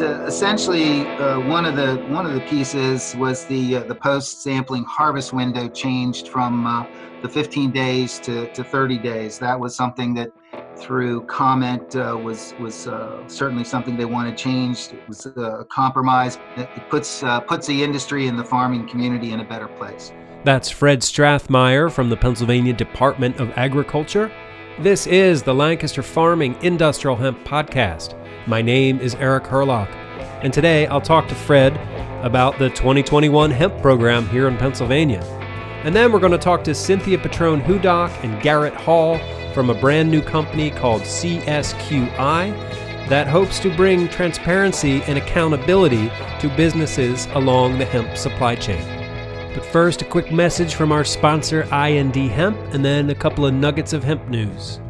uh, essentially uh, one of the one of the pieces was the uh, the post sampling harvest window changed from uh, the 15 days to, to 30 days. That was something that through comment uh, was was uh, certainly something they wanted changed. It was a compromise. That it puts puts the industry and the farming community in a better place. That's Fred Strathmeyer from the Pennsylvania Department of Agriculture. This is the Lancaster Farming Industrial Hemp Podcast. My name is Eric Hurlock, and today I'll talk to Fred about the 2021 hemp program here in Pennsylvania. And then we're going to talk to Cynthia Petrone Hudock and Garrett Hall from a brand new company called CSQI that hopes to bring transparency and accountability to businesses along the hemp supply chain. But first, a quick message from our sponsor, IND Hemp, and then a couple of nuggets of hemp news.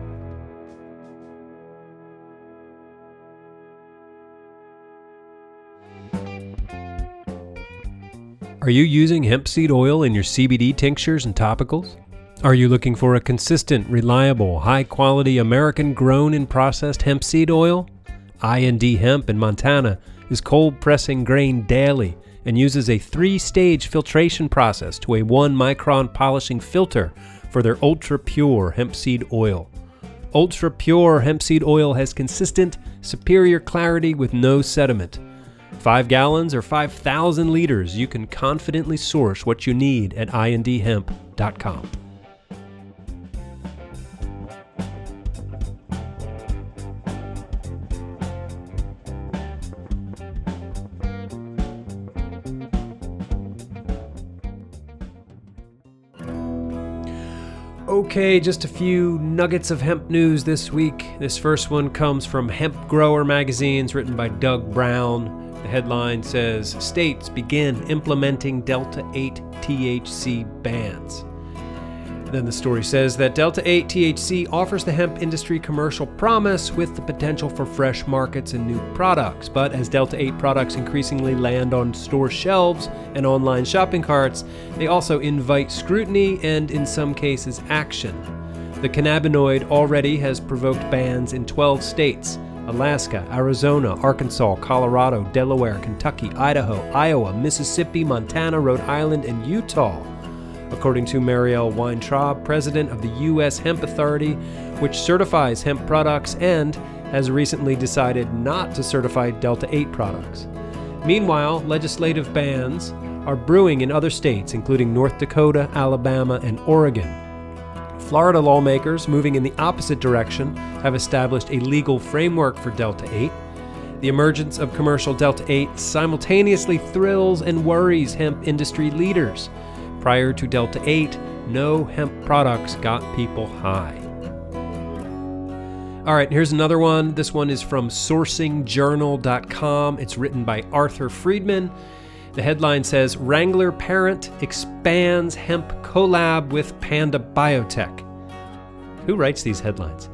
Are you using hemp seed oil in your CBD tinctures and topicals? Are you looking for a consistent, reliable, high quality American grown and processed hemp seed oil? IND Hemp in Montana is cold pressing grain daily and uses a three stage filtration process to a 1 micron polishing filter for their ultra pure hemp seed oil. Ultra pure hemp seed oil has consistent, superior clarity with no sediment. 5 gallons or 5,000 liters, you can confidently source what you need at indhemp.com. Okay, just a few nuggets of hemp news this week. This first one comes from Hemp Grower Magazines, written by Doug Brown. The headline says States begin implementing Delta 8 THC bans. Then the story says that Delta 8 THC offers the hemp industry commercial promise with the potential for fresh markets and new products. But as Delta 8 products increasingly land on store shelves and online shopping carts, they also invite scrutiny and, in some cases, action. The cannabinoid already has provoked bans in 12 states, Alaska, Arizona, Arkansas, Colorado, Delaware, Kentucky, Idaho, Iowa, Mississippi, Montana, Rhode Island, and Utah. According to Marielle Weintraub, president of the U.S. Hemp Authority, which certifies hemp products and has recently decided not to certify Delta 8 products. Meanwhile, legislative bans are brewing in other states, including North Dakota, Alabama, and Oregon. Florida lawmakers, moving in the opposite direction, have established a legal framework for Delta 8. The emergence of commercial Delta 8 simultaneously thrills and worries hemp industry leaders. Prior to Delta 8, no hemp products got people high. All right, here's another one. This one is from sourcingjournal.com. It's written by Arthur Friedman. The headline says Wrangler parent expands hemp collab with Panda Biotech. Who writes these headlines?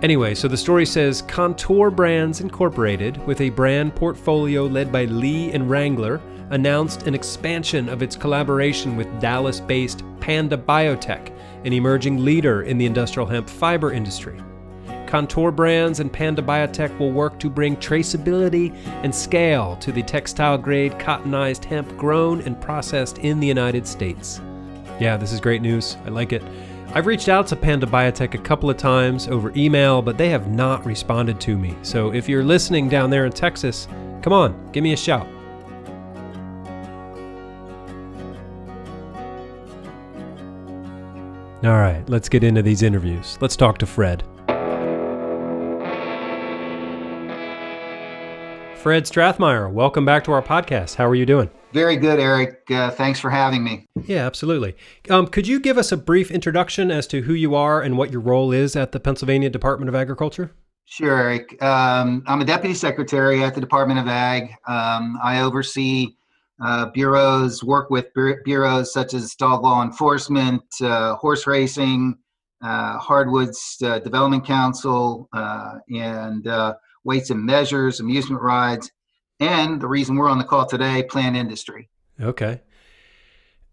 Anyway, so the story says Kontoor Brands Incorporated, with a brand portfolio led by Lee and Wrangler, announced an expansion of its collaboration with Dallas based Panda Biotech, an emerging leader in the industrial hemp fiber industry. Kontoor Brands and Panda Biotech will work to bring traceability and scale to the textile grade cottonized hemp grown and processed in the United States. Yeah, this is great news. I like it. I've reached out to Panda Biotech a couple of times over email, but they have not responded to me. So if you're listening down there in Texas, come on, give me a shout. All right, let's get into these interviews. Let's talk to Fred. Fred Strathmeyer, welcome back to our podcast. How are you doing? Very good, Eric. Uh, thanks for having me. Yeah, absolutely. Um, could you give us a brief introduction as to who you are and what your role is at the Pennsylvania Department of Agriculture? Sure, Eric. Um, I'm a deputy secretary at the Department of Ag. Um, I oversee uh, bureaus, work with bureaus such as dog law enforcement, uh, horse racing, uh, Hardwoods uh, Development Council, uh, and weights and measures, amusement rides, and the reason we're on the call today, plant industry. Okay.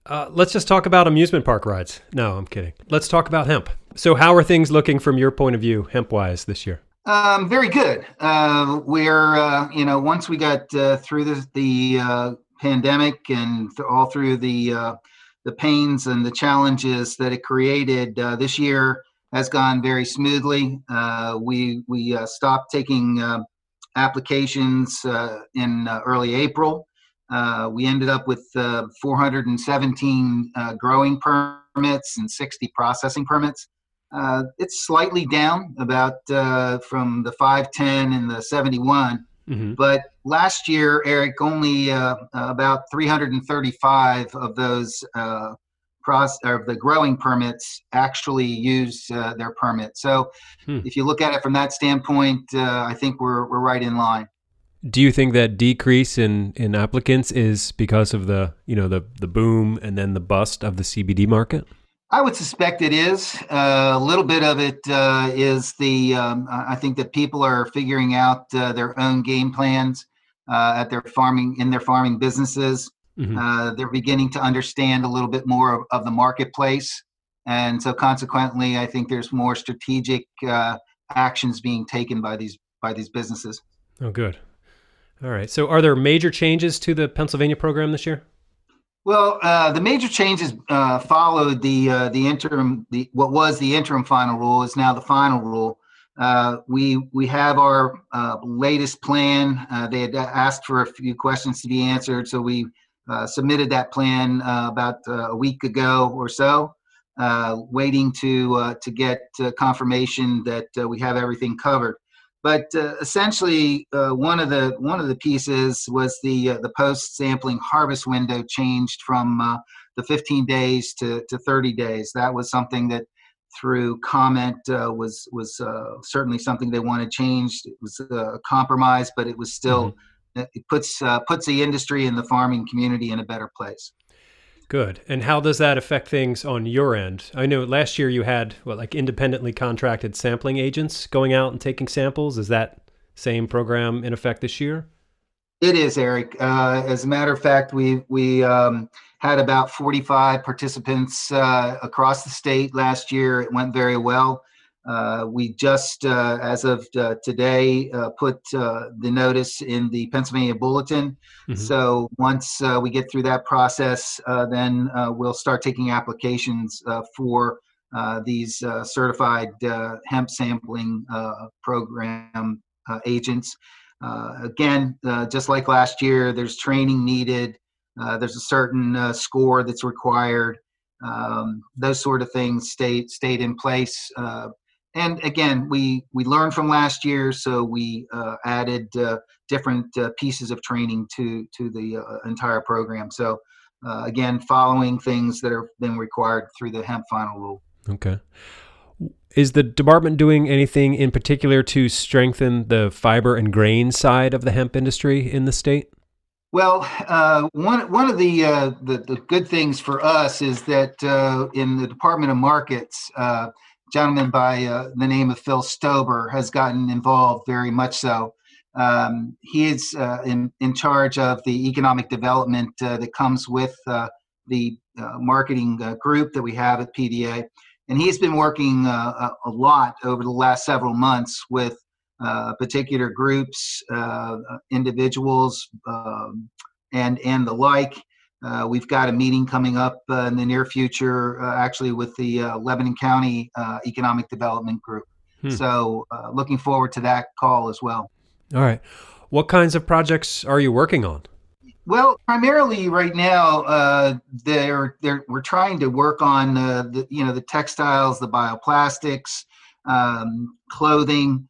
Uh, let's just talk about amusement park rides. No, I'm kidding. Let's talk about hemp. So, how are things looking from your point of view, hemp wise, this year? Um, very good. Uh, we're, uh, you know, once we got uh, through the, the uh, pandemic and th- all through the uh, the pains and the challenges that it created, uh, this year has gone very smoothly. we we stopped taking applications in early April. we ended up with 417 growing permits and 60 processing permits. Uh, it's slightly down about uh, from the 510 and the 71. Mm-hmm. But last year, Eric, only uh, about 335 of those uh, process, of the growing permits actually use uh, their permit. So hmm. if you look at it from that standpoint, uh, I think we're, we're right in line. Do you think that decrease in, in applicants is because of the you know the the boom and then the bust of the CBD market? I would suspect it is. Uh, a little bit of it uh, is the, um, I think that people are figuring out uh, their own game plans uh, at their farming, in their farming businesses. Mm-hmm. Uh, they're beginning to understand a little bit more of, of, the marketplace. And so consequently, I think there's more strategic uh, actions being taken by these, by these businesses. Oh, good. All right. So are there major changes to the Pennsylvania program this year? Well, uh, the major changes uh, followed the uh, the interim the what was the interim final rule is now the final rule. Uh, we we have our uh, latest plan. Uh, they had asked for a few questions to be answered, so we submitted that plan about a week ago or so, waiting to to get confirmation that we have everything covered. But uh, essentially, uh, one of the one of the pieces was the uh, the post sampling harvest window changed from uh, the 15 days to, to 30 days. That was something that through comment uh, was was uh, certainly something they wanted changed. It was a compromise, but it was still mm-hmm. It puts puts the industry and the farming community in a better place. Good. And how does that affect things on your end? I know last year you had what like independently contracted sampling agents going out and taking samples. Is that same program in effect this year? It is, Eric. Uh, as a matter of fact, we we um, had about 45 participants uh, across the state last year. It went very well. Uh, we just, uh, as of uh, today, uh, put uh, the notice in the Pennsylvania Bulletin. Mm-hmm. So once uh, we get through that process, then we'll start taking applications for these certified hemp sampling program agents. again, just like last year, there's training needed. there's a certain score that's required. Um, those sort of things stayed stayed in place and again, we we learned from last year, so we uh, added uh, different uh, pieces of training to to the uh, entire program. So uh, again, following things that have been required through the hemp final rule. Okay. Is the department doing anything in particular to strengthen the fiber and grain side of the hemp industry in the state? Well, uh, one one of the, uh, the, the good things for us is that uh, in the Department of Markets, gentleman by uh, the name of Phil Stober has gotten involved very much so. Um, he is uh, in, in charge of the economic development uh, that comes with uh, the uh, marketing uh, group that we have at PDA. And he's been working a, a, lot over the last several months with particular groups, individuals, um, and, and the like uh, we've got a meeting coming up uh, in the near future, uh, actually, with the uh, Lebanon County uh, Economic Development Group. Hmm. So, uh, looking forward to that call as well. All right. What kinds of projects are you working on? Well, primarily right now, they're, they're, we're trying to work on the you know the textiles, the bioplastics, um, clothing,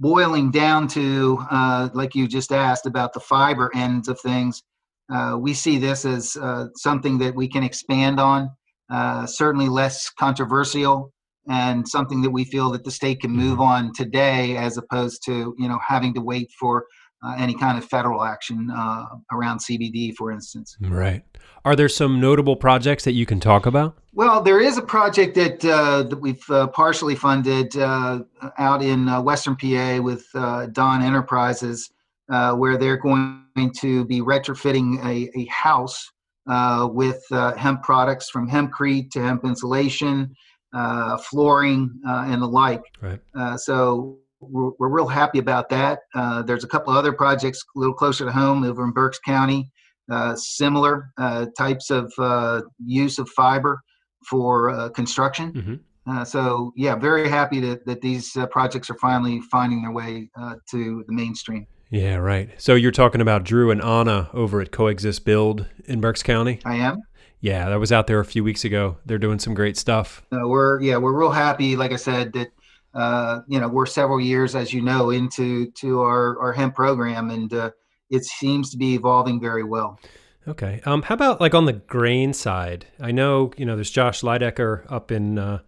boiling down to like you just asked about the fiber ends of things uh, we see this as uh, something that we can expand on, uh, certainly less controversial, and something that we feel that the state can move mm-hmm. on today, as opposed to you know having to wait for uh, any kind of federal action uh, around CBD, for instance. Right. Are there some notable projects that you can talk about? Well, there is a project that uh, that we've partially funded out in Western PA with Don Enterprises uh, where they're going to be retrofitting a, a house uh, with uh, hemp products from hempcrete to hemp insulation. uh, flooring, uh, and the like. Right. Uh, so we're, we're, real happy about that. Uh, there's a couple other projects a little closer to home over in Berks County, uh, similar types of use of fiber for construction. Mm-hmm. Uh, so yeah, very happy that, that these uh, projects are finally finding their way uh, to the mainstream. Yeah, right. So you're talking about Drew and Anna over at Coexist Build in Berks County. I am. Yeah, I was out there a few weeks ago. They're doing some great stuff. Uh, we're yeah, we're real happy. Like I said, that uh, you know we're several years, as you know, into to our our hemp program, and uh, it seems to be evolving very well. Okay. Um, how about like on the grain side? I know you know there's Josh Lydecker up in uh,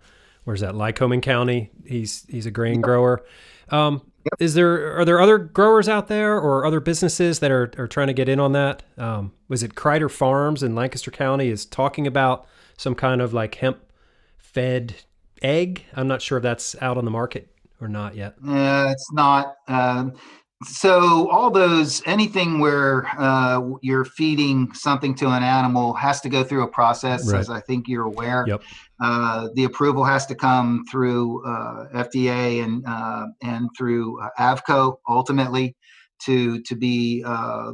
where's that Lycoming County. He's he's a grain yep. grower. Um, yep. Is there are there other growers out there or other businesses that are, are trying to get in on that? Um, was it Kreider Farms in Lancaster County is talking about some kind of like hemp fed egg? I'm not sure if that's out on the market or not yet. Uh, it's not. Um, so all those anything where uh, you're feeding something to an animal has to go through a process right. as i think you're aware yep. uh, the approval has to come through uh, fda and uh, and through uh, AAFCO ultimately to to be uh,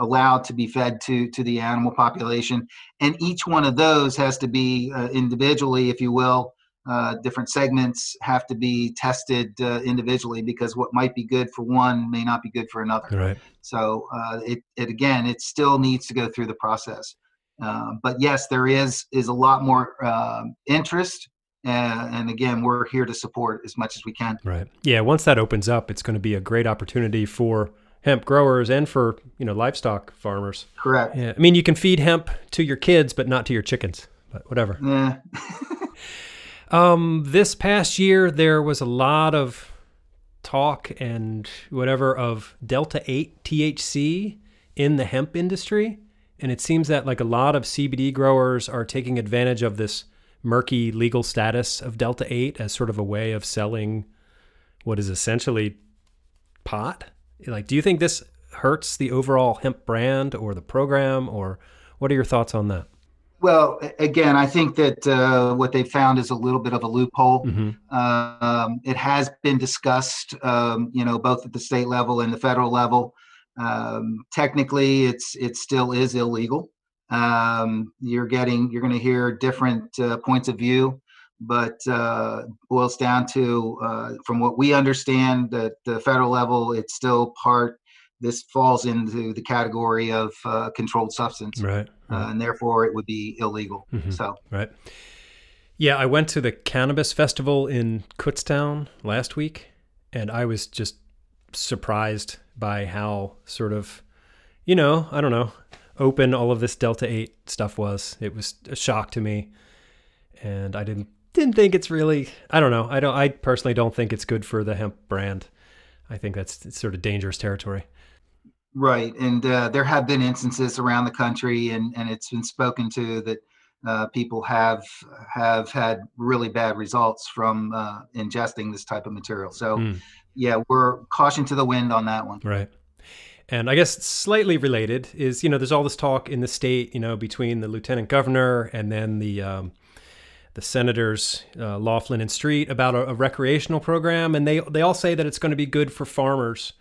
allowed to be fed to to the animal population and each one of those has to be individually if you will uh, different segments have to be tested uh, individually because what might be good for one may not be good for another. Right. So uh, it, it again, it still needs to go through the process. Uh, but yes, there is is a lot more um, interest, and, and again, we're here to support as much as we can. Right. Yeah. Once that opens up, it's going to be a great opportunity for hemp growers and for you know livestock farmers. Correct. Yeah. I mean, you can feed hemp to your kids, but not to your chickens. But whatever. Yeah. Um, this past year, there was a lot of talk and whatever of Delta 8 THC in the hemp industry. And it seems that like a lot of CBD growers are taking advantage of this murky legal status of Delta 8 as sort of a way of selling what is essentially pot. Like, do you think this hurts the overall hemp brand or the program, or what are your thoughts on that? Well, again, I think that uh, what they found is a little bit of a loophole. Mm-hmm. Um, it has been discussed, um, you know, both at the state level and the federal level. Um, technically, it's it still is illegal. Um, you're getting you're going to hear different uh, points of view, but uh, boils down to, uh, from what we understand, that the federal level, it's still part this falls into the category of uh, controlled substance, right, right. Uh, and therefore it would be illegal. Mm-hmm. So, right. Yeah, I went to the cannabis festival in Kutztown last week, and I was just surprised by how sort of, you know, I don't know, open all of this Delta Eight stuff was. It was a shock to me, and I didn't didn't think it's really. I don't know. I don't. I personally don't think it's good for the hemp brand. I think that's sort of dangerous territory. Right, and uh, there have been instances around the country, and, and it's been spoken to that uh, people have have had really bad results from uh, ingesting this type of material. So, mm. yeah, we're caution to the wind on that one. Right. And I guess slightly related is you know there's all this talk in the state you know between the lieutenant governor and then the um, the senators uh, Laughlin and Street about a, a recreational program, and they they all say that it's going to be good for farmers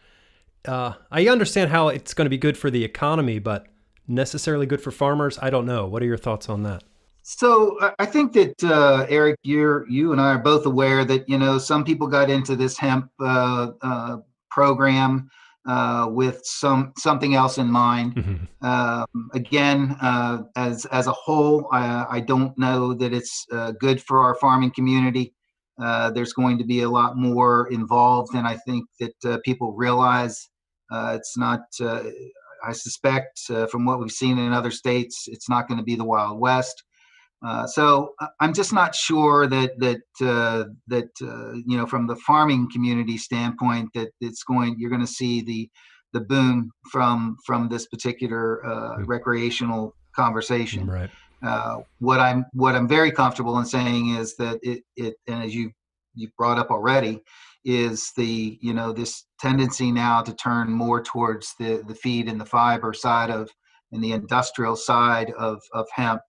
uh, I understand how it's going to be good for the economy, but necessarily good for farmers, I don't know. What are your thoughts on that? So I think that uh, Eric, you you and I are both aware that you know some people got into this hemp uh, uh, program uh, with some something else in mind. Mm-hmm. Um, again, uh, as as a whole, I, I, don't know that it's uh, good for our farming community. there's going to be a lot more involved than I think that people realize. Uh, it's not. Uh, I suspect uh, from what we've seen in other states, it's not going to be the Wild West. Uh, so I'm just not sure that that uh, that uh, you know from the farming community standpoint that it's going you're going to see the the boom from from this particular mm-hmm. recreational conversation. Right. what I'm what I'm very comfortable in saying is that it it and as you you brought up already is the you know this tendency now to turn more towards the the feed and the fiber side of and the industrial side of of hemp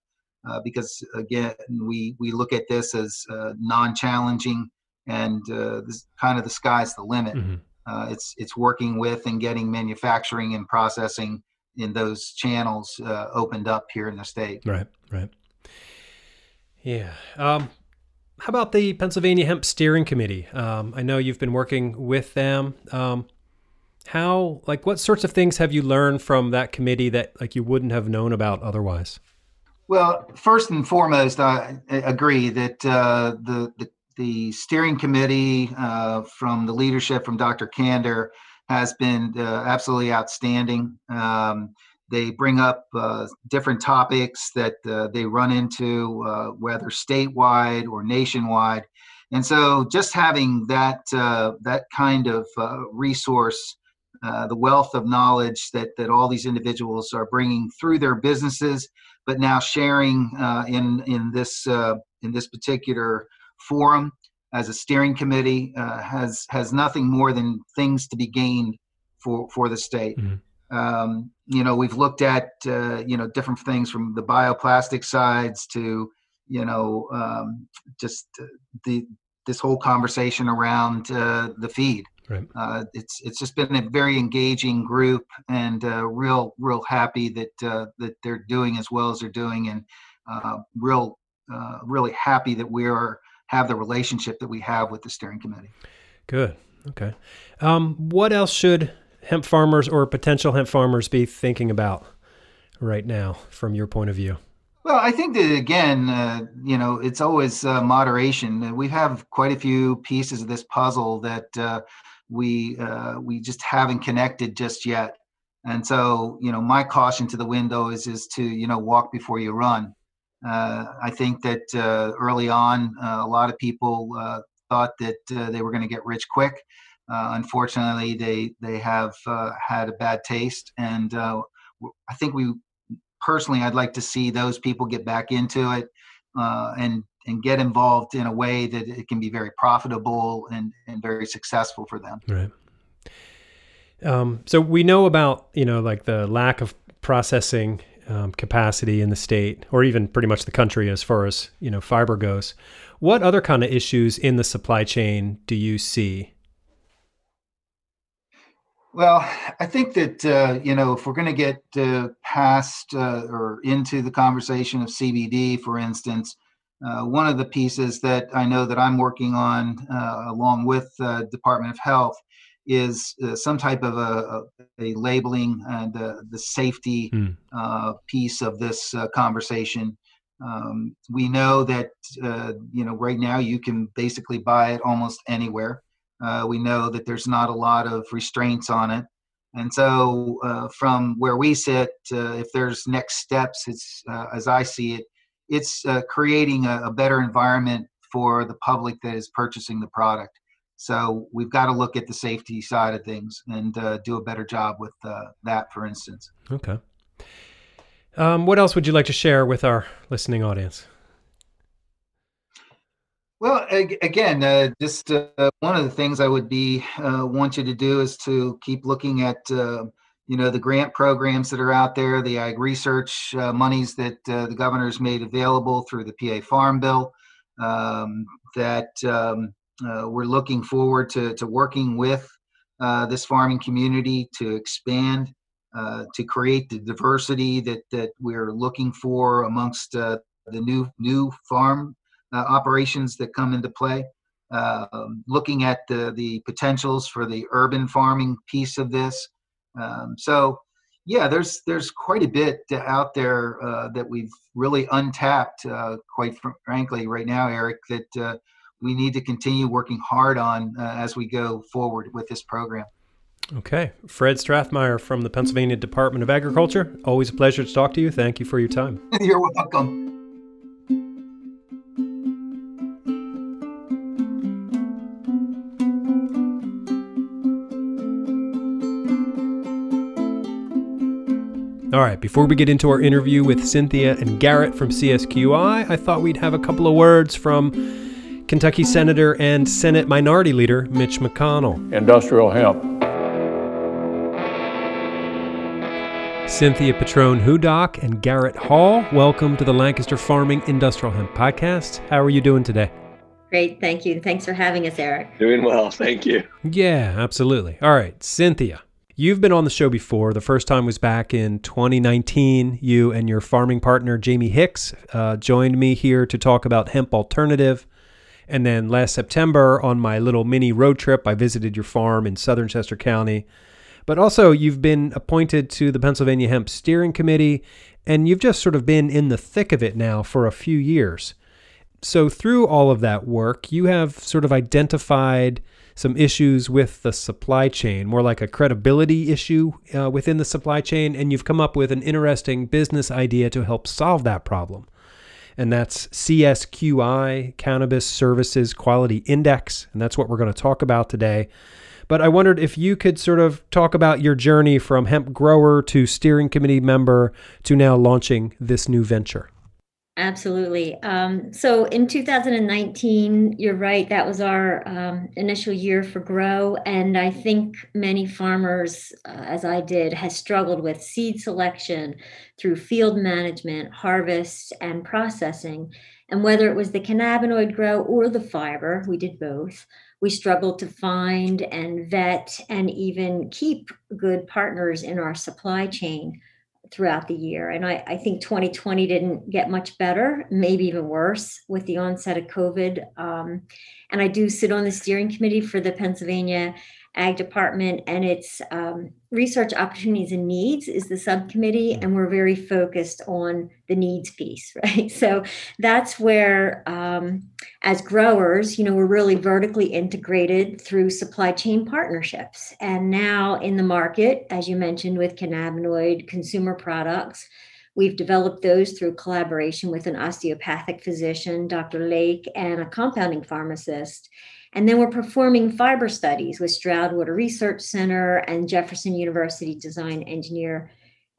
uh, because again, we we look at this as uh, non-challenging and uh, this kind of the sky's the limit. Mm-hmm. Uh, it's it's working with and getting manufacturing and processing in those channels uh, opened up here in the state. Right, right. Yeah. Um, how about the Pennsylvania Hemp Steering Committee? Um, I know you've been working with them. Um, how, like, what sorts of things have you learned from that committee that, like, you wouldn't have known about otherwise? Well, first and foremost, I agree that uh, the, the, the steering committee uh, from the leadership from Dr. Kander has been uh, absolutely outstanding. Um, they bring up uh, different topics that uh, they run into, uh, whether statewide or nationwide. And so, just having that uh, that kind of uh, resource, uh, the wealth of knowledge that that all these individuals are bringing through their businesses, but now sharing in in this in this particular forum as a steering committee, has has nothing more than things to be gained for for the state. Mm-hmm. Um, you know, we've looked at uh, you know different things from the bioplastic sides to you know um, just the this whole conversation around uh, the feed. Right. Uh, it's it's just been a very engaging group, and uh, real real happy that uh, that they're doing as well as they're doing, and uh, real uh, really happy that we are have the relationship that we have with the steering committee. Good. Okay. Um, what else should hemp farmers or potential hemp farmers be thinking about right now from your point of view? Well, I think that again, uh, you know, it's always uh, moderation. We have quite a few pieces of this puzzle that uh, we uh, we just haven't connected just yet. And so, you know, my caution to the window is is to you know walk before you run. Uh, I think that uh, early on, a lot of people thought that they were going to get rich quick. Uh, unfortunately, they they have uh, had a bad taste, and uh, I think we personally, I'd like to see those people get back into it and and get involved in a way that it can be very profitable and and very successful for them. Right. Um, so we know about you know like the lack of processing um, capacity in the state, or even pretty much the country as far as you know fiber goes. What other kind of issues in the supply chain do you see? Well, I think that uh, you know if we're going to get uh, past uh, or into the conversation of CBD, for instance, uh, one of the pieces that I know that I'm working on uh, along with the Department of Health is uh, some type of a, a labeling and the safety mm. piece of this conversation. Um, we know that you know right now you can basically buy it almost anywhere. Uh, we know that there's not a lot of restraints on it. And so, uh, from where we sit, uh, if there's next steps, it's uh, as I see it, it's uh, creating a, a, better environment for the public that is purchasing the product. So we've got to look at the safety side of things and uh, do a better job with that, for instance. Okay. Um, what else would you like to share with our listening audience? Well, again, uh, just uh, one of the things I would be uh, want you to do is to keep looking at uh, you know the grant programs that are out there, the ag research uh, monies that uh, the governor's made available through the PA Farm Bill. Um, that um, we're looking forward to to working with this farming community to expand, to create the diversity that that we're looking for amongst the new new farm operations that come into play. Uh, looking at the, the potentials for the urban farming piece of this. Um, so, yeah, there's there's quite a bit out there uh, that we've really untapped, uh, quite fr- frankly, right now, Eric. That uh, we need to continue working hard on uh, as we go forward with this program. Okay, Fred Strathmeyer from the Pennsylvania Department of Agriculture. Always a pleasure to talk to you. Thank you for your time. You're welcome. All right, before we get into our interview with Cynthia and Garrett from CSQI, I thought we'd have a couple of words from Kentucky Senator and Senate Minority Leader Mitch McConnell. Industrial hemp. Cynthia Petrone Hudock and Garrett Hall, welcome to the Lancaster Farming Industrial Hemp Podcast. How are you doing today? Great, thank you. Thanks for having us, Eric. Doing well, thank you. Yeah, absolutely. All right, Cynthia, you've been on the show before. The first time was back in 2019. You and your farming partner, Jamie Hicks, uh, joined me here to talk about hemp alternative. And then last September, on my little mini road trip, I visited your farm in southern Chester County. But also, you've been appointed to the Pennsylvania Hemp Steering Committee, and you've just sort of been in the thick of it now for a few years. So, through all of that work, you have sort of identified some issues with the supply chain, more like a credibility issue uh, within the supply chain, and you've come up with an interesting business idea to help solve that problem. And that's CSQI, Cannabis Services Quality Index. And that's what we're going to talk about today. But I wondered if you could sort of talk about your journey from hemp grower to steering committee member to now launching this new venture. Absolutely. Um, so in 2019, you're right, that was our um, initial year for Grow. And I think many farmers, uh, as I did, has struggled with seed selection through field management, harvest, and processing. And whether it was the cannabinoid grow or the fiber, we did both, we struggled to find and vet and even keep good partners in our supply chain throughout the year. And I, I, think 2020 didn't get much better, maybe even worse with the onset of COVID. Um, and I do sit on the steering committee for the Pennsylvania Ag Department, and its um, research opportunities and needs is the subcommittee, and we're very focused on the needs piece, right? So that's where, um, as growers, you know, we're really vertically integrated through supply chain partnerships, and now in the market, as you mentioned, with cannabinoid consumer products. We've developed those through collaboration with an osteopathic physician, Dr. Lake, and a compounding pharmacist. And then we're performing fiber studies with Stroud Water Research Center and Jefferson University Design Engineer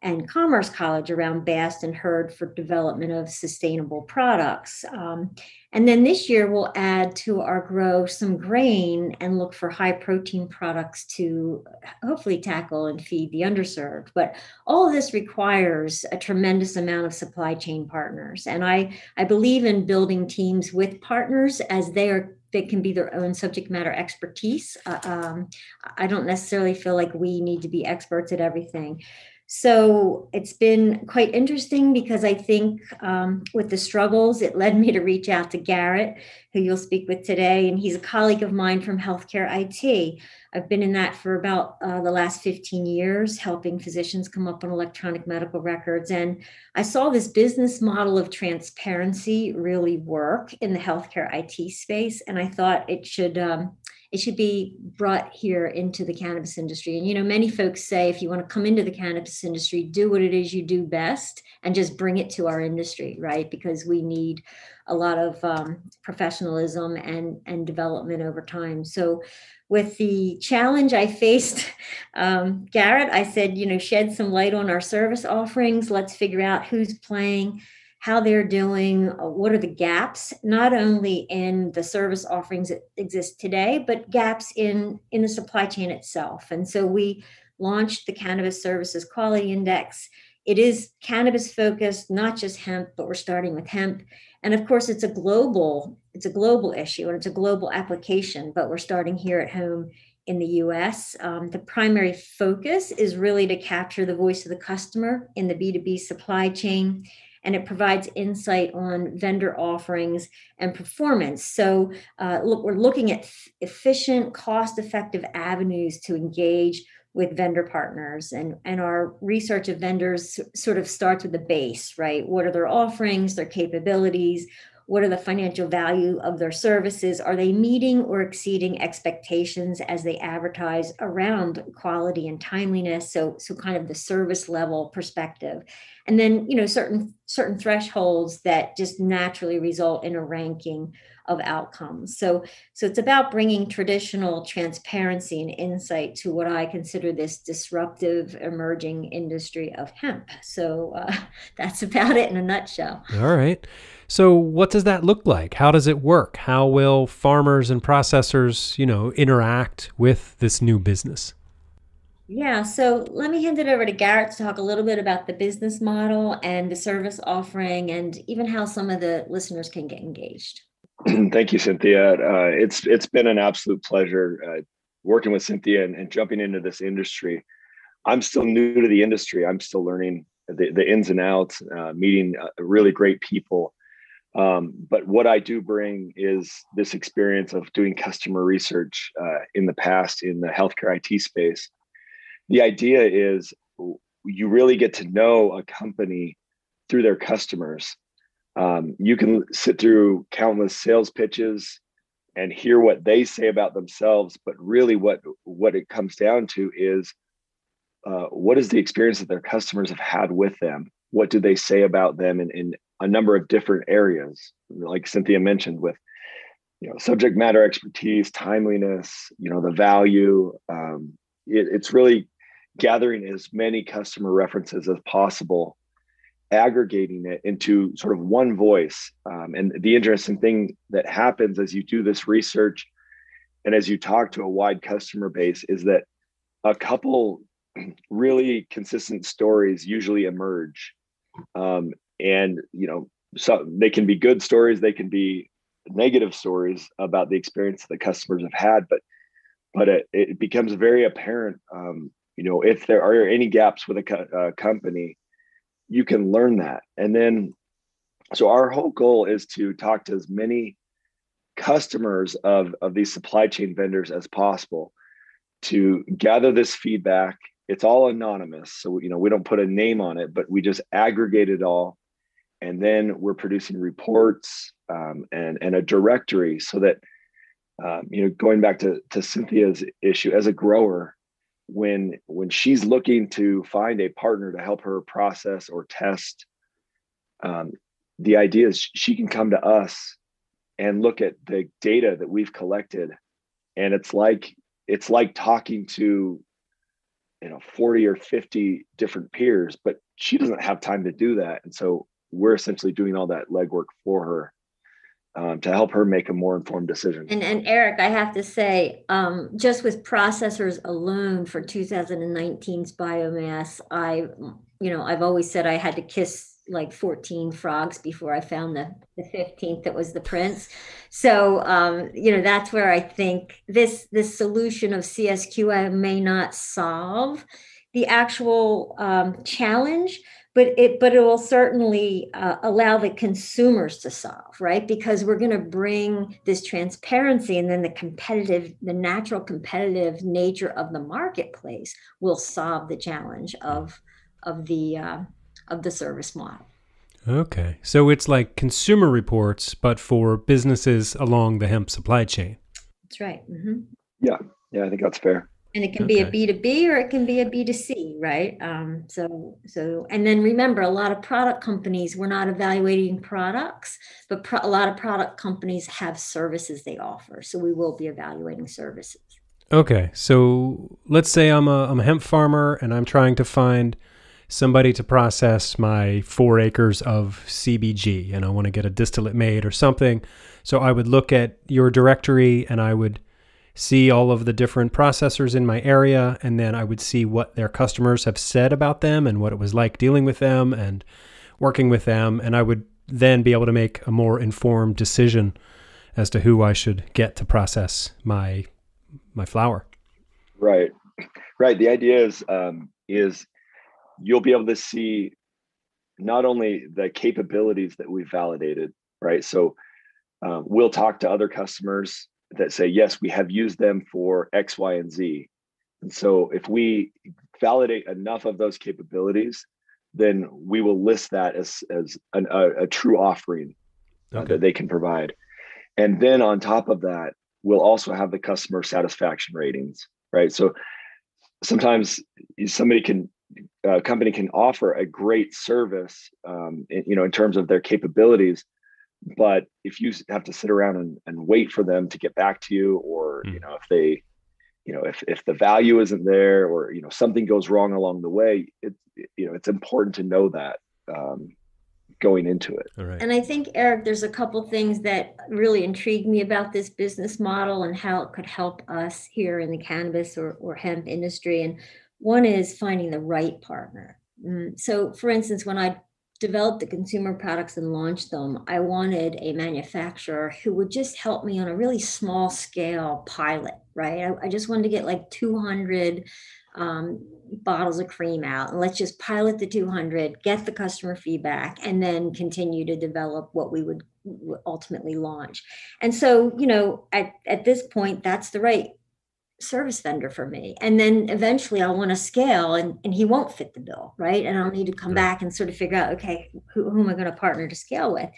and Commerce College around Bast and Hurd for development of sustainable products. Um, and then this year we'll add to our grow some grain and look for high protein products to hopefully tackle and feed the underserved. But all of this requires a tremendous amount of supply chain partners. And I, I believe in building teams with partners as they are they can be their own subject matter expertise. Uh, um, I don't necessarily feel like we need to be experts at everything. So it's been quite interesting because I think um, with the struggles, it led me to reach out to Garrett, who you'll speak with today. And he's a colleague of mine from Healthcare IT. I've been in that for about uh, the last 15 years, helping physicians come up on electronic medical records. And I saw this business model of transparency really work in the healthcare IT space. And I thought it should. Um, it should be brought here into the cannabis industry. And you know, many folks say if you want to come into the cannabis industry, do what it is you do best and just bring it to our industry, right? Because we need a lot of um, professionalism and and development over time. So with the challenge I faced, um, Garrett, I said, you know, shed some light on our service offerings. Let's figure out who's playing how they're doing, uh, what are the gaps, not only in the service offerings that exist today, but gaps in, in the supply chain itself. And so we launched the Cannabis Services Quality Index. It is cannabis focused, not just hemp, but we're starting with hemp. And of course, it's a global, it's a global issue and it's a global application, but we're starting here at home in the US. Um, the primary focus is really to capture the voice of the customer in the B2B supply chain and it provides insight on vendor offerings and performance. So, uh, look, we're looking at efficient, cost effective avenues to engage with vendor partners and and our research of vendors sort of starts with the base right what are their offerings their capabilities what are the financial value of their services? Are they meeting or exceeding expectations as they advertise around quality and timeliness? So so kind of the service level perspective. And then you know certain certain thresholds that just naturally result in a ranking of outcomes. So so it's about bringing traditional transparency and insight to what i consider this disruptive emerging industry of hemp. So uh, that's about it in a nutshell. All right so what does that look like how does it work how will farmers and processors you know interact with this new business Yeah, so let me hand it over to Garrett to talk a little bit about the business model and the service offering and even how some of the listeners can get engaged. Thank you, Cynthia. Uh, it's it's been an absolute pleasure uh, working with Cynthia and, and, jumping into this industry. I'm still new to the industry. I'm still learning the, the ins and outs, uh, meeting uh, really great people. Um, but what I do bring is this experience of doing customer research uh, in the past in the healthcare IT space the idea is you really get to know a company through their customers. Um, you can sit through countless sales pitches and hear what they say about themselves, but really, what what it comes down to is uh, what is the experience that their customers have had with them? What do they say about them in, in a number of different areas, like Cynthia mentioned, with you know subject matter expertise, timeliness, you know the value. Um, it, it's really gathering as many customer references as possible, aggregating it into sort of one voice. Um, and the interesting thing that happens as you do this research and as you talk to a wide customer base is that a couple really consistent stories usually emerge. Um, and, you know, so they can be good stories, they can be negative stories about the experience that the customers have had, but but it, it becomes very apparent um, you know if there are any gaps with a co- company you can learn that. And then so our whole goal is to talk to as many customers of of these supply chain vendors as possible to gather this feedback. It's all anonymous so you know we don't put a name on it but we just aggregate it all and then we're producing reports um, and and a directory so that um, you know going back to to cynthia's issue as a grower when when she's looking to find a partner to help her process or test um, the idea is she can come to us and look at the data that we've collected. And it's like it's like talking to you know 40 or 50 different peers but she doesn't have time to do that. And so we're essentially doing all that legwork for her um, to help her make a more informed decision. And, and Eric, I have to say, um, just with processors alone for 2019's biomass, I, you know, I've always said I had to kiss like 14 frogs before I found the, the 15th that was the prince. So, um, you know, that's where I think this, this solution of CSQM may not solve the actual um, challenge, but it but it will certainly uh, allow the consumers to solve right? Because we're going to bring this transparency and then the competitive the natural competitive nature of the marketplace will solve the challenge of of the uh, of the service model. Okay. So it's like consumer reports but for businesses along the hemp supply chain. That's right. Mm-hmm. yeah. Yeah i think that's fair and it can okay. be a b2b or it can be a b2c right? Um, so so and then remember a lot of product companies we're not evaluating products but pro- a lot of product companies have services they offer. So we will be evaluating services. Okay. So let's say i'm a, I'm a hemp farmer and i'm trying to find somebody to process my four acres of cbg and i want to get a distillate made or something. So i would look at your directory and i would see all of the different processors in my area, and then I would see what their customers have said about them and what it was like dealing with them and working with them. And I would then be able to make a more informed decision as to who I should get to process my my flower. Right, right. The idea is um, is you'll be able to see not only the capabilities that we've validated, right? So uh, we'll talk to other customers that say, yes, we have used them for X, Y, and Z. And so if we validate enough of those capabilities, then we will list that as, as an, a, a, true offering uh, okay. that they can provide. And then on top of that, we'll also have the customer satisfaction ratings, right? So sometimes somebody can, a company can offer a great service, um, in, you know, in terms of their capabilities, but if you have to sit around and, and wait for them to get back to you or mm. you know if they you know if if the value isn't there or you know something goes wrong along the way it you know it's important to know that um, going into it and i think eric there's a couple things that really intrigue me about this business model and how it could help us here in the cannabis or, or hemp industry and One is finding the right partner. Mm, so, for instance, when I developed the consumer products and launched them, I wanted a manufacturer who would just help me on a really small scale pilot, right? I, I just wanted to get like 200 um, bottles of cream out and let's just pilot the 200, get the customer feedback, and then continue to develop what we would ultimately launch. And so, you know, at, at this point, that's the right service vendor for me. And then eventually i'll want to scale and, and he won't fit the bill right? And i'll need to come back and sort of figure out okay who, who am i going to partner to scale with?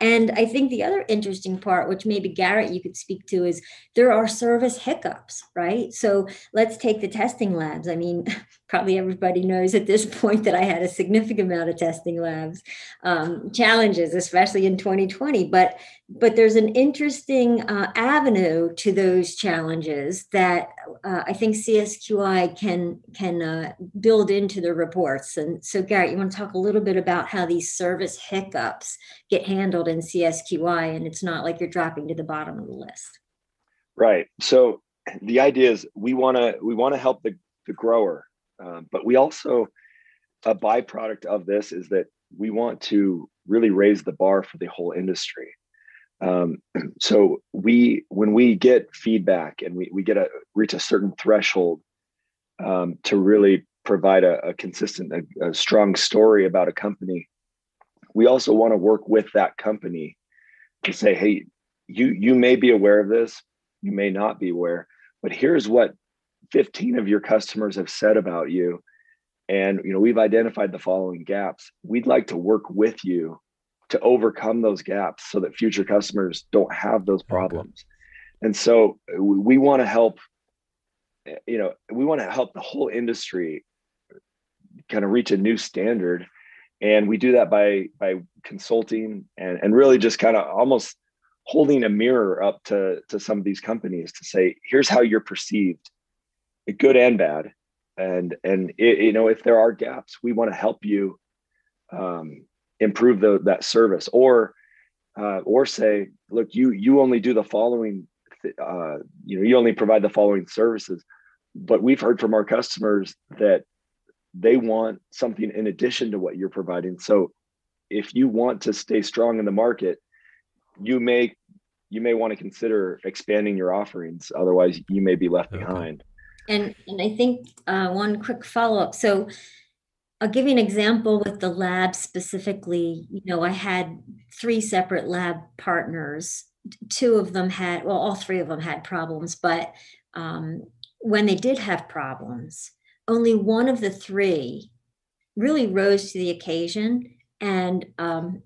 And i think the other interesting part which maybe garrett you could speak to is there are service hiccups right? So let's take the testing labs. I mean probably everybody knows at this point that i had a significant amount of testing labs um, challenges especially in 2020 but but there's an interesting uh, avenue to those challenges that uh, I think CSQI can can uh, build into the reports. And so, Garrett, you want to talk a little bit about how these service hiccups get handled in CSQI, and it's not like you're dropping to the bottom of the list. Right. So the idea is we want to we want to help the the grower, um, but we also a byproduct of this is that we want to really raise the bar for the whole industry. Um, so we, when we get feedback and we, we get a reach a certain threshold um, to really provide a, a consistent, a, a, strong story about a company, we also want to work with that company to say, hey, you you may be aware of this, you may not be aware, but here's what 15 of your customers have said about you and you know we've identified the following gaps we'd like to work with you to overcome those gaps so that future customers don't have those problems. Okay. And so we want to help, eh, you know, we want to help the whole industry kind of reach a new standard. And we do that by by consulting and, and really just kind of almost holding a mirror up to, to some of these companies to say, here's how you're perceived, good and bad. And and it, you know, if there are gaps, we want to help you um, improve the, that service or uh, or say look you you only do the following uh, you know you only provide the following services but we've heard from our customers that they want something in addition to what you're providing so if you want to stay strong in the market you may you may want to consider expanding your offerings otherwise you may be left okay. behind and and i think uh, one quick follow-up so I'll give you an example with the lab specifically. You know, I had three separate lab partners. Two of them had, well, all three of them had problems, but um, when they did have problems, only one of the three really rose to the occasion and um,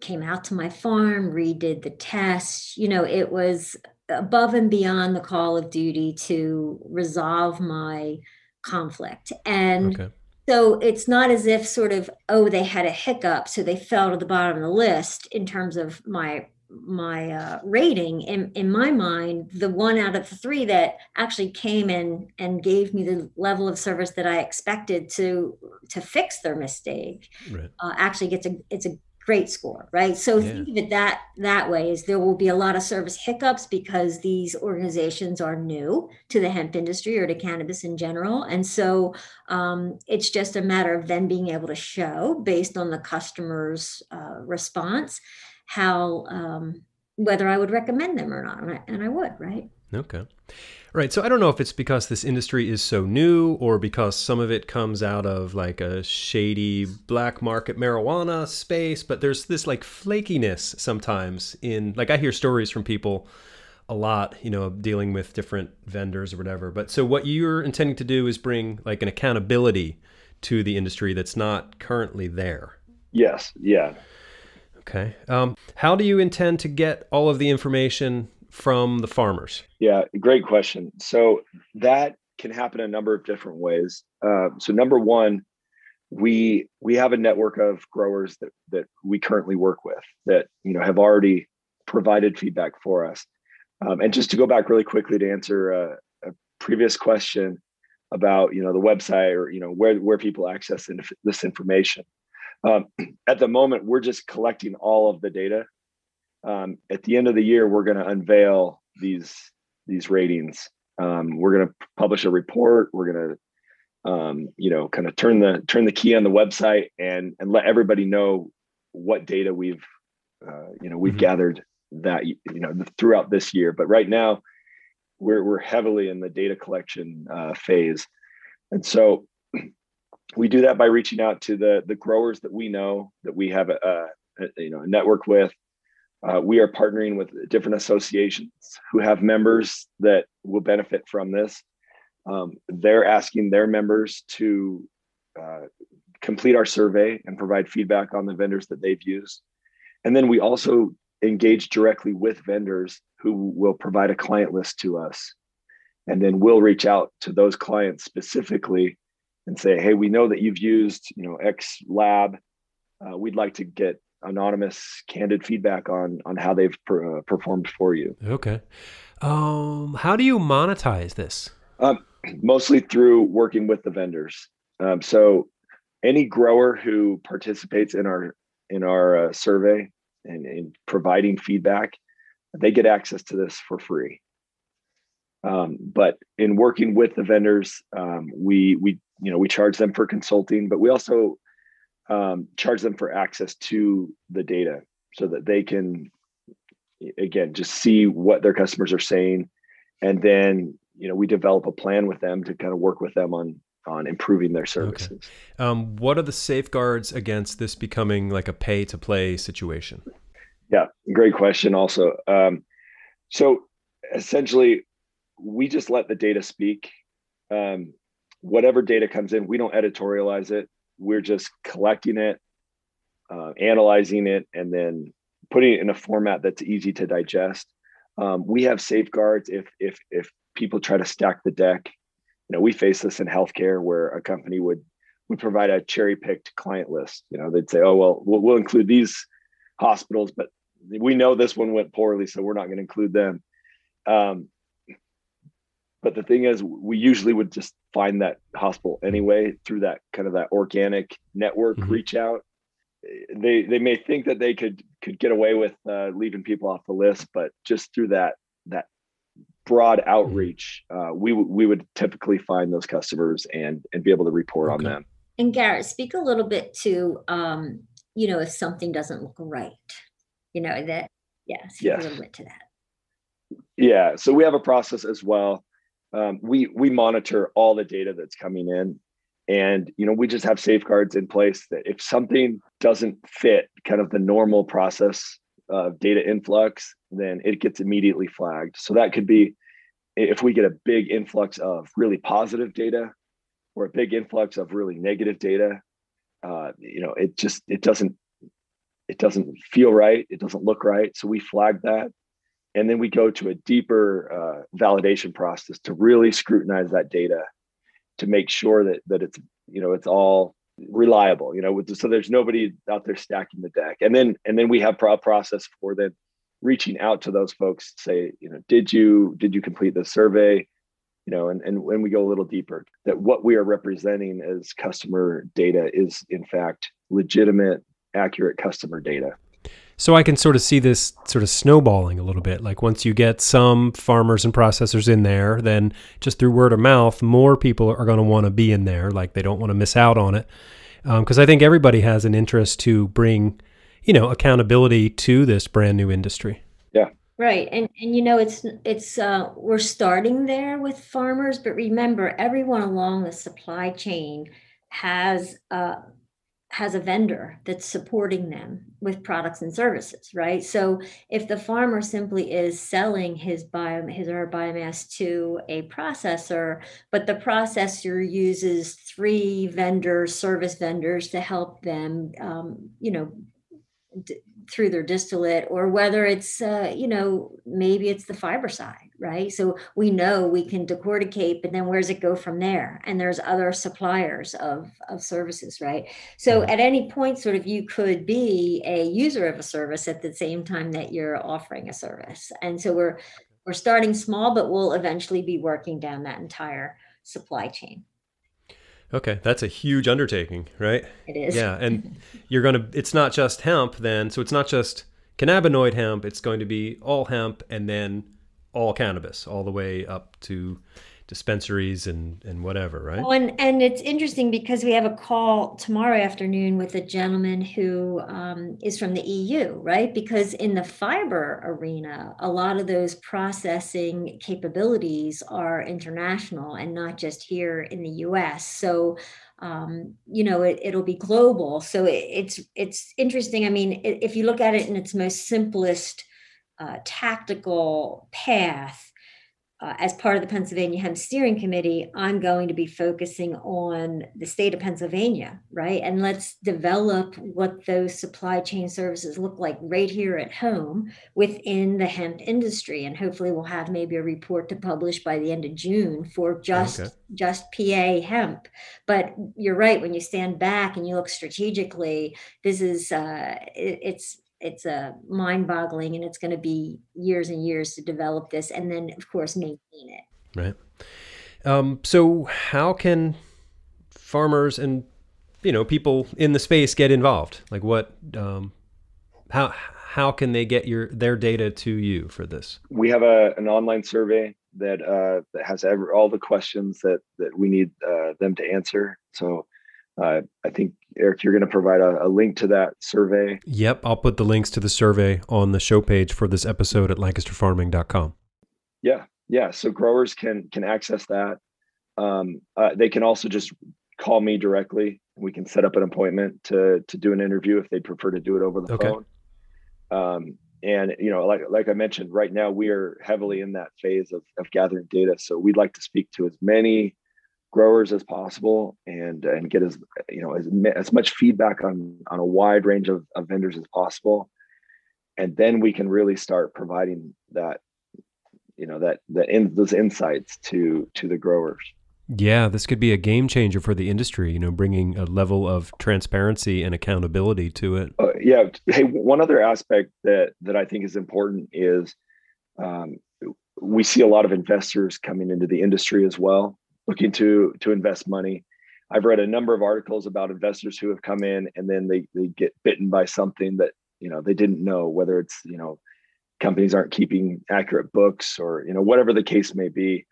came out to my farm, redid the tests. You know, it was above and beyond the call of duty to resolve my conflict. And okay so it's not as if sort of oh they had a hiccup so they fell to the bottom of the list in terms of my my uh, rating in, in my mind the one out of the three that actually came in and gave me the level of service that i expected to to fix their mistake right. uh, actually gets a it's a great score right? So yeah. think of it that that way is there will be a lot of service hiccups because these organizations are new to the hemp industry or to cannabis in general. And so um, it's just a matter of then being able to show based on the customer's uh, response how um, whether i would recommend them or not and I, and I would right? Okay Right. So I don't know if it's because this industry is so new or because some of it comes out of like a shady black market marijuana space, but there's this like flakiness sometimes in like I hear stories from people a lot, you know, dealing with different vendors or whatever. But so what you're intending to do is bring like an accountability to the industry that's not currently there. Yes. Yeah. Okay. Um, how do you intend to get all of the information from the farmers? Yeah, great question. So that can happen a number of different ways. Uh, so number one, we we have a network of growers that that we currently work with that you know have already provided feedback for us. Um, and just to go back really quickly to answer a, a, previous question about you know the website or you know where where people access this information. Um, at the moment, we're just collecting all of the data um, at the end of the year, we're going to unveil these these ratings. Um, we're going to publish a report. We're going to um, you know, kind of turn the turn the key on the website and and let everybody know what data we've uh, you know we've mm-hmm. gathered that you know throughout this year. But right now, we're we're heavily in the data collection uh, phase, and so we do that by reaching out to the the growers that we know that we have a, a you know a network with. Uh, we are partnering with different associations who have members that will benefit from this. Um, they're asking their members to uh, complete our survey and provide feedback on the vendors that they've used. And then we also engage directly with vendors who will provide a client list to us. And then we'll reach out to those clients specifically and say, hey, we know that you've used, you know, X lab. Uh, we'd like to get anonymous, candid feedback on on how they've per, uh, performed for you. Okay. Um, how do you monetize this? Um, mostly through working with the vendors. Um, so any grower who participates in our in our uh, survey and in providing feedback, they get access to this for free. Um, but in working with the vendors, um, we we you know we charge them for consulting, but we also um, charge them for access to the data so that they can again just see what their customers are saying, and then you know we develop a plan with them to kind of work with them on on improving their services. Okay. Um, what are the safeguards against this becoming like a pay to play situation? Yeah, great question. Also, um, so essentially, we just let the data speak. Um, whatever data comes in, we don't editorialize it. We're just collecting it, uh, analyzing it, and then putting it in a format that's easy to digest. Um, we have safeguards if if if people try to stack the deck. You know, we face this in healthcare where a company would would provide a cherry picked client list. You know, they'd say, "Oh well, we'll, we'll include these hospitals, but we know this one went poorly, so we're not going to include them." Um, but the thing is, we usually would just find that hospital anyway through that kind of that organic network mm-hmm. reach out. They they may think that they could could get away with uh, leaving people off the list, but just through that that broad outreach, uh, we we would typically find those customers and and be able to report okay. on them. And Garrett, speak a little bit to um, you know if something doesn't look right, you know that yeah, speak yes. a little bit to that. Yeah, so we have a process as well. Um, we we monitor all the data that's coming in, and you know we just have safeguards in place that if something doesn't fit kind of the normal process of data influx, then it gets immediately flagged. So that could be if we get a big influx of really positive data or a big influx of really negative data. Uh, you know, it just it doesn't it doesn't feel right. It doesn't look right. So we flag that, and then we go to a deeper uh, validation process to really scrutinize that data to make sure that that it's you know it's all reliable you know so there's nobody out there stacking the deck. And then and then we have a process for then reaching out to those folks to say you know did you did you complete the survey? You know and, and when we go a little deeper that what we are representing as customer data is in fact legitimate accurate customer data so I can sort of see this sort of snowballing a little bit. Like once you get some farmers and processors in there, then just through word of mouth, more people are going to want to be in there. Like they don't want to miss out on it. Because um, I think everybody has an interest to bring, you know, accountability to this brand new industry. Yeah. Right. And and you know it's it's uh we're starting there with farmers, but remember everyone along the supply chain has uh has a vendor that's supporting them with products and services, right? So if the farmer simply is selling his bio his or her biomass to a processor, but the processor uses three vendors, service vendors to help them, um, you know, d- through their distillate or whether it's uh, you know maybe it's the fiber side right so we know we can decorticate but then where does it go from there and there's other suppliers of of services right so mm-hmm. at any point sort of you could be a user of a service at the same time that you're offering a service and so we're we're starting small but we'll eventually be working down that entire supply chain Okay, that's a huge undertaking, right? It is. Yeah, and you're going to it's not just hemp then, so it's not just cannabinoid hemp, it's going to be all hemp and then all cannabis all the way up to dispensaries and and whatever, right? And and it's interesting because we have a call tomorrow afternoon with a gentleman who um, is from the EU, right? Because in the fiber arena, a lot of those processing capabilities are international and not just here in the U.S. So um, you know it, it'll be global so it, it's it's interesting i mean if you look at it in its most simplest uh, tactical path uh, as part of the Pennsylvania Hemp Steering Committee, I'm going to be focusing on the state of Pennsylvania, right? And let's develop what those supply chain services look like right here at home within the hemp industry. And hopefully, we'll have maybe a report to publish by the end of June for just okay. just PA hemp. But you're right when you stand back and you look strategically. This is uh, it, it's it's a uh, mind boggling and it's going to be years and years to develop this and then of course maintain it. Right. Um, so how can farmers and you know people in the space get involved? Like what um, how how can they get your their data to you for this? We have a, an online survey that uh, that has every, all the questions that that we need uh, them to answer. So uh, I think Eric, you're going to provide a, a, link to that survey. Yep, I'll put the links to the survey on the show page for this episode at lancasterfarming.com. Yeah, yeah. So growers can can access that. Um, uh, they can also just call me directly. And we can set up an appointment to to do an interview if they'd prefer to do it over the okay. phone. Um, and you know, like like I mentioned, right now we are heavily in that phase of of gathering data. So we'd like to speak to as many growers as possible and and get as you know as, as much feedback on on a wide range of, of vendors as possible. And then we can really start providing that you know that that in those insights to to the growers. Yeah this could be a game changer for the industry you know bringing a level of transparency and accountability to it. Uh, yeah. Hey one other aspect that that i think is important is um, we see a lot of investors coming into the industry as well looking to to invest money. I've read a number of articles about investors who have come in and then they they get bitten by something that you know they didn't know whether it's you know companies aren't keeping accurate books or you know whatever the case may be.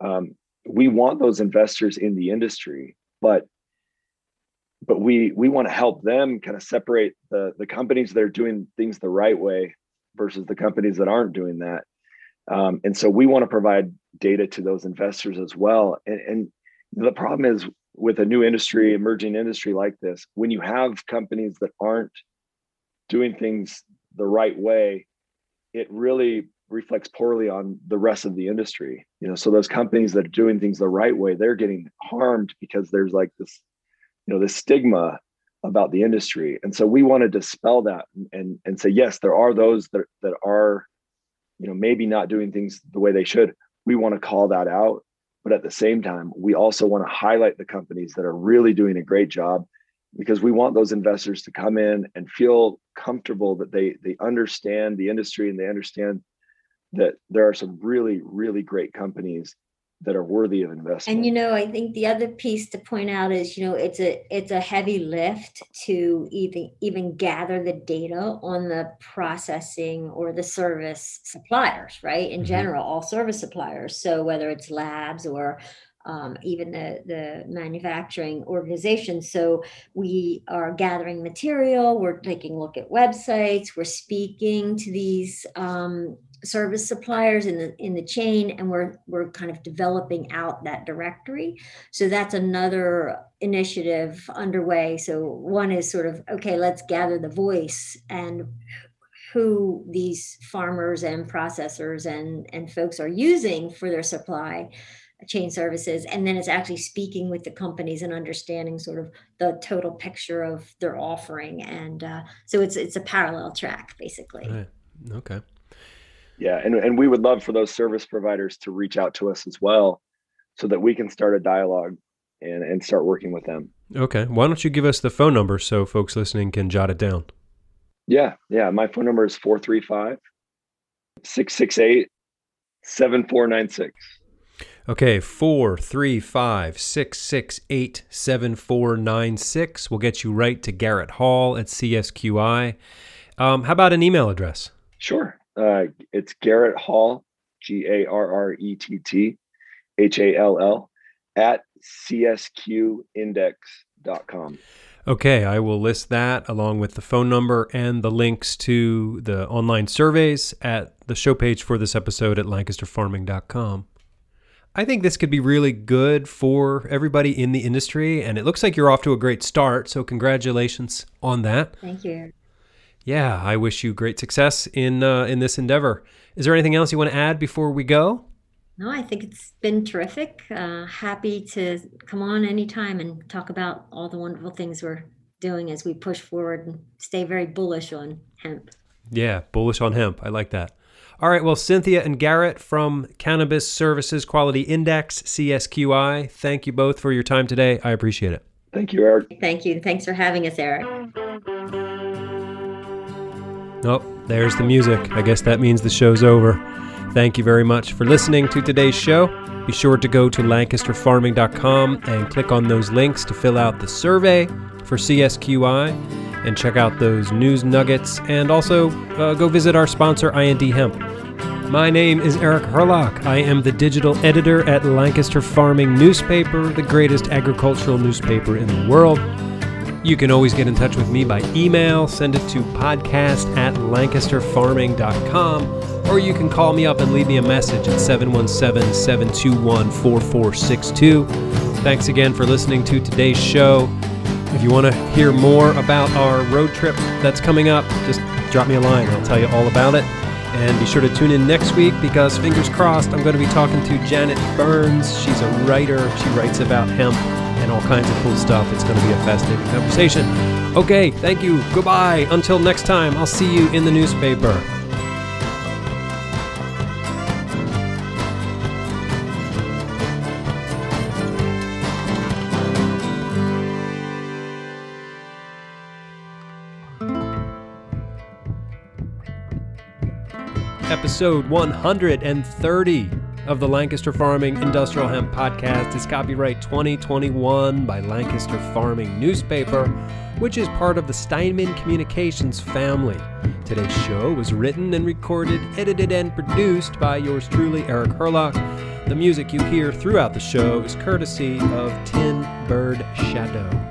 Um, we want those investors in the industry, but but we we want to help them kind of separate the the companies that are doing things the right way versus the companies that aren't doing that um, and so we want to provide data to those investors as well. And, and the problem is with a new industry, emerging industry like this, when you have companies that aren't doing things the right way, it really reflects poorly on the rest of the industry. You know, so those companies that are doing things the right way, they're getting harmed because there's like this, you know, this stigma about the industry. And so we want to dispel that and and say, yes, there are those that, that are you know maybe not doing things the way they should. We want to call that out but at the same time we also want to highlight the companies that are really doing a great job because we want those investors to come in and feel comfortable that they they understand the industry and they understand that there are some really really great companies that are worthy of investment. And you know, I think the other piece to point out is, you know, it's a it's a heavy lift to even even gather the data on the processing or the service suppliers, right? In mm-hmm. general, all service suppliers. So whether it's labs or um, even the, the manufacturing organization. So we are gathering material, we're taking a look at websites, we're speaking to these um, service suppliers in the in the chain and we're we're kind of developing out that directory. So that's another initiative underway. So one is sort of okay let's gather the voice and who these farmers and processors and and folks are using for their supply chain services. And then it's actually speaking with the companies and understanding sort of the total picture of their offering. And uh, so it's it's a parallel track basically. Right. okay yeah and, and we would love for those service providers to reach out to us as well so that we can start a dialogue and, and start working with them okay why don't you give us the phone number so folks listening can jot it down yeah yeah my phone number is 435 668 7496 Okay, four three five six six eight seven four nine six will get you right to Garrett Hall at CSQI. Um, how about an email address? Sure. Uh, it's Garrett Hall, G A R R E T T, H A L L, at csqindex.com. Okay, I will list that along with the phone number and the links to the online surveys at the show page for this episode at lancasterfarming.com. I think this could be really good for everybody in the industry, and it looks like you're off to a great start. So, congratulations on that. Thank you. Yeah, I wish you great success in uh, in this endeavor. Is there anything else you want to add before we go? No, I think it's been terrific. Uh, happy to come on anytime and talk about all the wonderful things we're doing as we push forward and stay very bullish on hemp. Yeah, bullish on hemp. I like that. All right, well, Cynthia and Garrett from Cannabis Services Quality Index, CSQI, thank you both for your time today. I appreciate it. Thank you, Eric. Thank you. Thanks for having us, Eric. Oh, there's the music. I guess that means the show's over. Thank you very much for listening to today's show. Be sure to go to lancasterfarming.com and click on those links to fill out the survey for CSQI and check out those news nuggets and also uh, go visit our sponsor, IND Hemp. My name is Eric Hurlock. I am the digital editor at Lancaster Farming Newspaper, the greatest agricultural newspaper in the world. You can always get in touch with me by email. Send it to podcast at lancasterfarming.com, or you can call me up and leave me a message at 717 721 4462. Thanks again for listening to today's show. If you want to hear more about our road trip that's coming up, just drop me a line. I'll tell you all about it. And be sure to tune in next week because, fingers crossed, I'm going to be talking to Janet Burns. She's a writer, she writes about hemp and all kinds of cool stuff. It's going to be a fascinating conversation. Okay, thank you. Goodbye. Until next time, I'll see you in the newspaper. Episode 130 of the Lancaster Farming Industrial Hemp Podcast is copyright 2021 by Lancaster Farming Newspaper, which is part of the Steinman Communications family. Today's show was written and recorded, edited, and produced by yours truly, Eric Hurlock. The music you hear throughout the show is courtesy of Tin Bird Shadow.